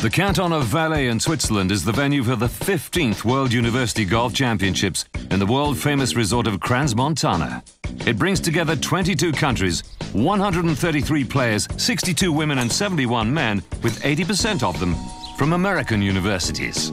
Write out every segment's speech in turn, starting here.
The canton of Valais in Switzerland is the venue for the 15th World University Golf Championships in the world-famous resort of Crans-Montana. It brings together 22 countries, 133 players, 62 women and 71 men, with 80% of them from American universities.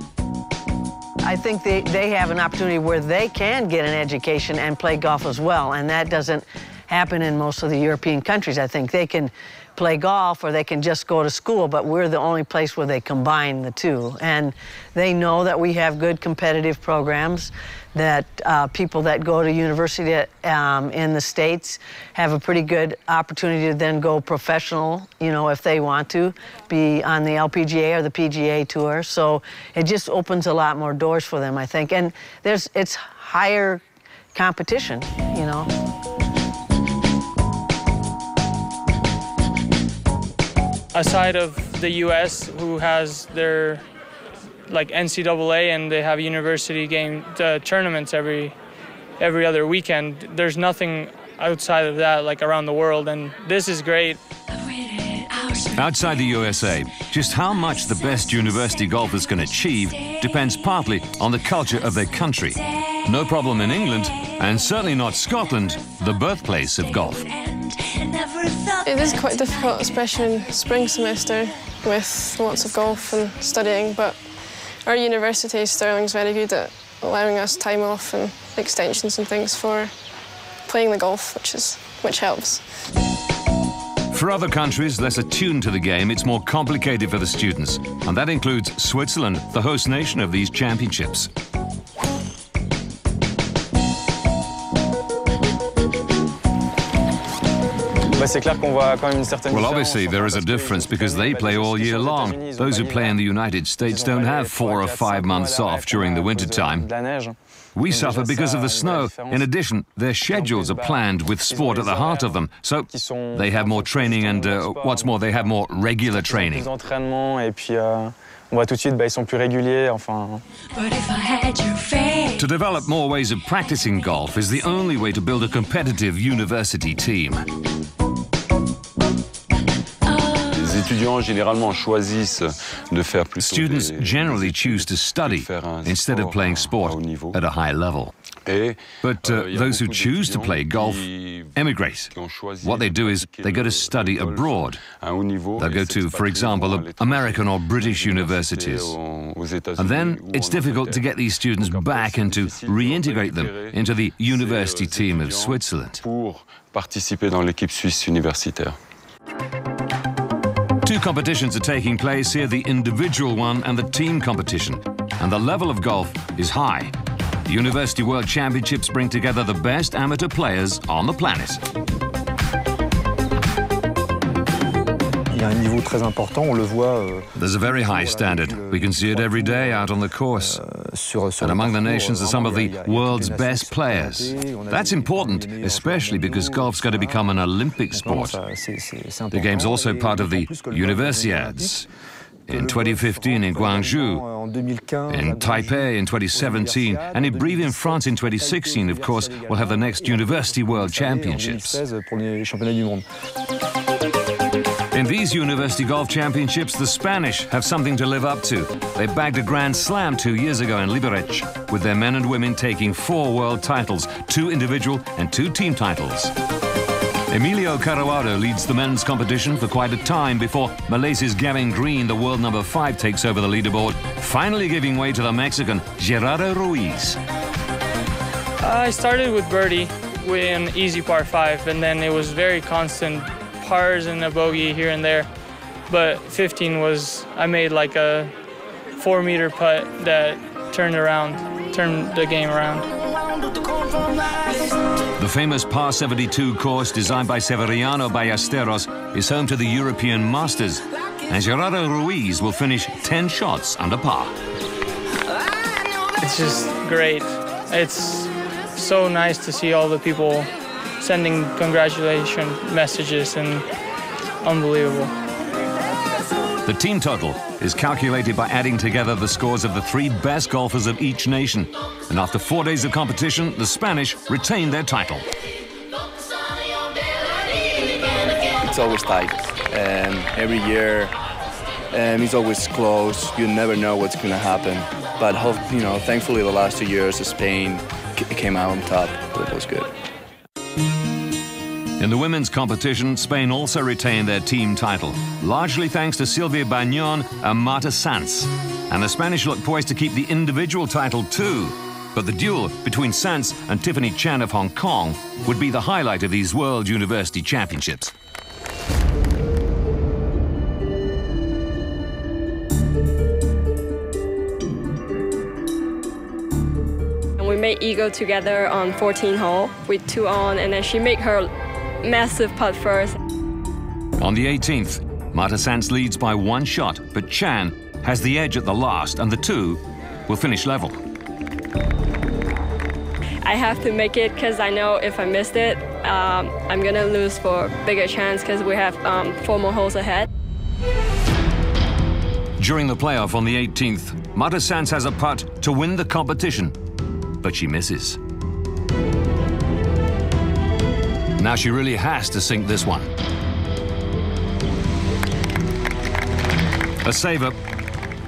I think they, they have an opportunity where they can get an education and play golf as well, and that doesn't happen in most of the European countries. I think they can play golf or they can just go to school, but we're the only place where they combine the two. And they know that we have good competitive programs, that uh, people that go to university um, in the States have a pretty good opportunity to then go professional, you know, if they want to, be on the LPGA or the PGA Tour. So it just opens a lot more doors for them, I think. And there's, it's higher competition, you know. Aside of the U.S., who has their like NCAA and they have university game uh, tournaments every every other weekend. There's nothing outside of that like around the world, and this is great. Outside the USA, just how much the best university golfers can achieve depends partly on the culture of their country. No problem in England, and certainly not Scotland, the birthplace of golf. It is quite difficult, especially in spring semester with lots of golf and studying, but our university, Stirling's very good at allowing us time off and extensions and things for playing the golf, which is which helps. For other countries less attuned to the game, it's more complicated for the students, and that includes Switzerland, the host nation of these championships. Well, obviously, there is a difference because they play all year long. Those who play in the United States don't have four or five months off during the winter time. We suffer because of the snow. In addition, their schedules are planned with sport at the heart of them, so they have more training and, uh, what's more, they have more regular training. Euh, to develop more ways of practicing golf is the only way to build a competitive university team. Students generally choose to study instead of playing sport at a high level. But uh, euh, those who choose to play golf emigrate. What they do is they go to study abroad. They'll go to, for example, American or British universities. And then it's difficult to get these students back and to reintegrate them into the university team of Switzerland. participer dans l'équipe suisse universitaire. Two competitions are taking place here, the individual one and the team competition. And the level of golf is high. The University World Championships bring together the best amateur players on the planet. Euh, There's a very high standard. We can see it every day out on the course. Euh, and among the nations are some of the world's best players. That's important, especially because golf's going to become an Olympic sport. The game's also part of the Universiades. In 2015 in Gwangju, in Taipei in 2017, and in Brive in France in 2016, of course, we'll have the next University World Championships. In these University Golf Championships, the Spanish have something to live up to. They bagged a Grand Slam two years ago in Liberec, with their men and women taking four world titles, two individual and two team titles. Emilio Carruado leads the men's competition for quite a time before Malaysia's Gavin Green, the world number five, takes over the leaderboard, finally giving way to the Mexican Gerardo Ruiz. I started with birdie in easy par five, and then it was very constant pars and a bogey here and there. But 15 was, I made like a four meter putt that turned around, turned the game around. The famous Par 72 course designed by Severiano Ballesteros is home to the European Masters, and Gerardo Ruiz will finish 10 shots under par. It's just great. It's so nice to see all the people sending congratulation messages and unbelievable. The team total is calculated by adding together the scores of the three best golfers of each nation. And after four days of competition, the Spanish retain their title. It's always tight. Um, every year Um, he's always close. You never know what's going to happen. But you know, thankfully, the last two years, Spain came out on top. It was good. In the women's competition, Spain also retained their team title, largely thanks to Silvia Bañón and Marta Sanz. And the Spanish look poised to keep the individual title too. But the duel between Sanz and Tiffany Chan of Hong Kong would be the highlight of these World University Championships. We made eagle together on 14 hole with two on, and then she made her massive putt first. On the 18th, Marta Sanz leads by one shot, but Chan has the edge at the last, and the two will finish level. I have to make it because I know if I missed it, um, I'm going to lose for bigger chance because we have um, four more holes ahead. During the playoff on the 18th, Marta Sanz has a putt to win the competition, but she misses. Now she really has to sink this one. A saver,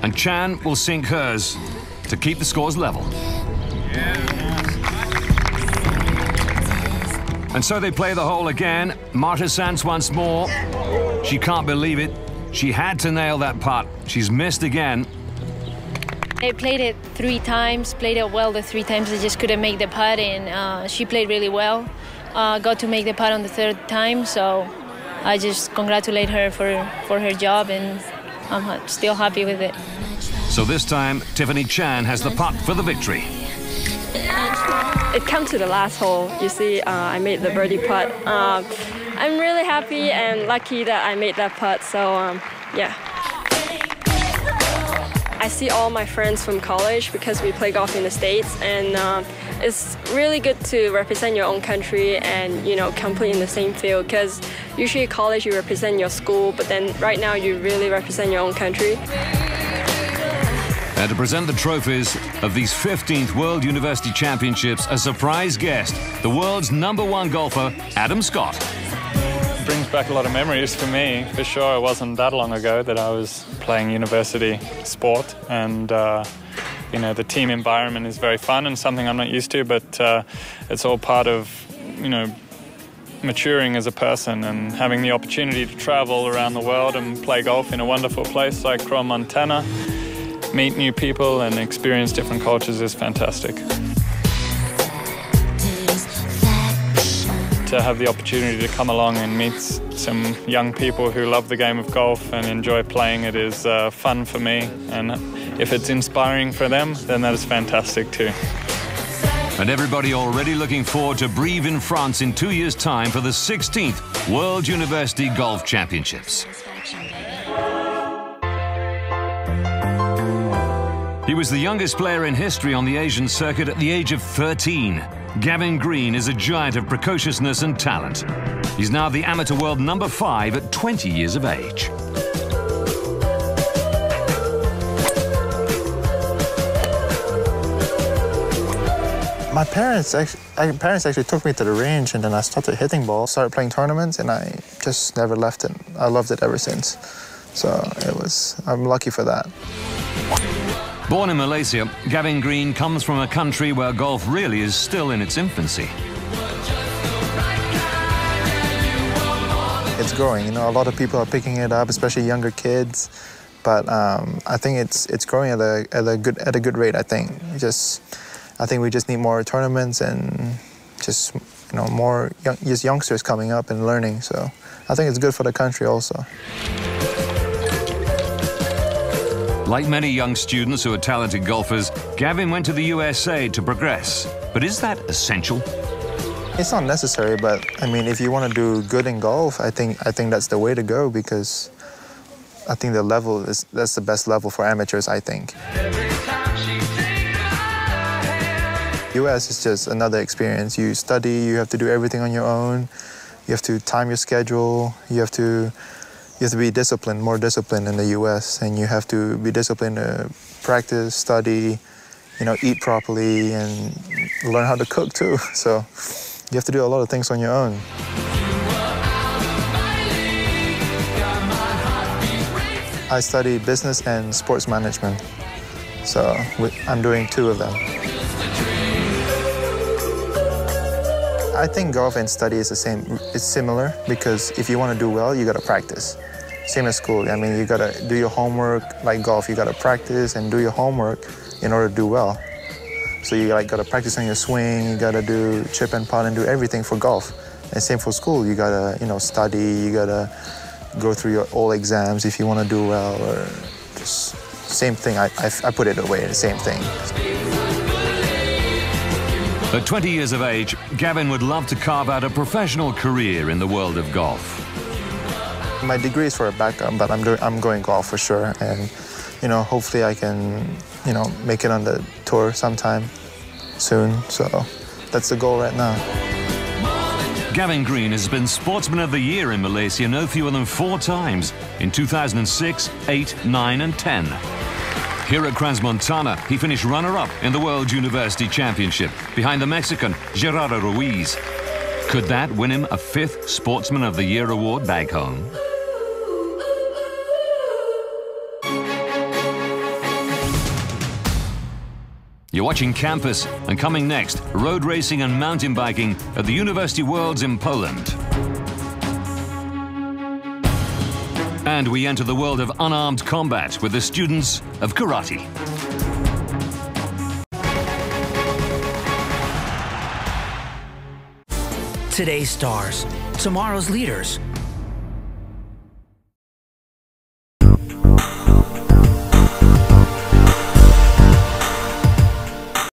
and Chan will sink hers to keep the scores level. And so they play the hole again. Marta Sanz once more. She can't believe it. She had to nail that putt. She's missed again. They played it three times, played it well the three times. They just couldn't make the putt, and uh, she played really well uh, got to make the putt on the third time. So I just congratulate her for, for her job, and I'm still happy with it. So this time, Tiffany Chan has the putt for the victory. It comes to the last hole. You see, uh, I made the birdie putt. Um, I'm really happy and lucky that I made that putt. So um, yeah. I see all my friends from college because we play golf in the States and um, it's really good to represent your own country and you know compete in the same field because usually college you represent your school but then right now you really represent your own country. And to present the trophies of these 15th World University Championships, a surprise guest, the world's number one golfer, Adam Scott. Brings back a lot of memories for me. For sure, it wasn't that long ago that I was playing university sport and uh, you know, the team environment is very fun and something I'm not used to, but uh, it's all part of, you know, maturing as a person and having the opportunity to travel around the world and play golf in a wonderful place like Crans-Montana, meet new people and experience different cultures is fantastic. To have the opportunity to come along and meet some young people who love the game of golf and enjoy playing it is uh, fun for me and if it's inspiring for them, then that is fantastic too. And everybody already looking forward to Brive in France in two years' time for the 16th World University Golf Championships. He was the youngest player in history on the Asian circuit at the age of 13. Gavin Green is a giant of precociousness and talent. He's now the amateur world number five at 20 years of age. My parents actually, uh, parents actually took me to the range, and then I started hitting balls, started playing tournaments, and I just never left it. I loved it ever since. So it was, I'm lucky for that. Born in Malaysia, Gavin Green comes from a country where golf really is still in its infancy. It's growing, you know, a lot of people are picking it up, especially younger kids. But um, I think it's it's growing at a, at a good at a good rate. I think just I think we just need more tournaments and just you know more young, just youngsters coming up and learning. So I think it's good for the country also. Like many young students who are talented golfers, Gavin went to the USA to progress. But is that essential? It's not necessary, but I mean, if you want to do good in golf, I think I think that's the way to go because I think the level is that's the best level for amateurs. I think. US is just another experience. You study, you have to do everything on your own. You have to time your schedule. You have to you have to be disciplined, more disciplined in the US, and you have to be disciplined to practice, study, you know, eat properly, and learn how to cook too. So you have to do a lot of things on your own. I study business and sports management. So I'm doing two of them. I think golf and study is the same. It's similar because if you want to do well, you got to practice. Same as school. I mean, you got to do your homework. Like golf, you got to practice and do your homework in order to do well. So you like got to practice on your swing. You got to do chip and putt and do everything for golf. And same for school. You got to you know study. You got to go through your all exams if you want to do well or just same thing. I, I, I put it away. The same thing. At 20 years of age, Gavin would love to carve out a professional career in the world of golf. My degree is for a backup, but I'm doing I'm going golf for sure, and you know hopefully I can you know make it on the tour sometime soon. So that's the goal right now. Gavin Green has been Sportsman of the Year in Malaysia no fewer than four times in 2006, 8, 9, and 10. Here at Crans-Montana, he finished runner-up in the World University Championship behind the Mexican Gerardo Ruiz. Could that win him a fifth Sportsman of the Year award back home? You're watching Campus, and coming next, road racing and mountain biking at the University Worlds in Poland. And we enter the world of unarmed combat with the students of karate. Today's stars, tomorrow's leaders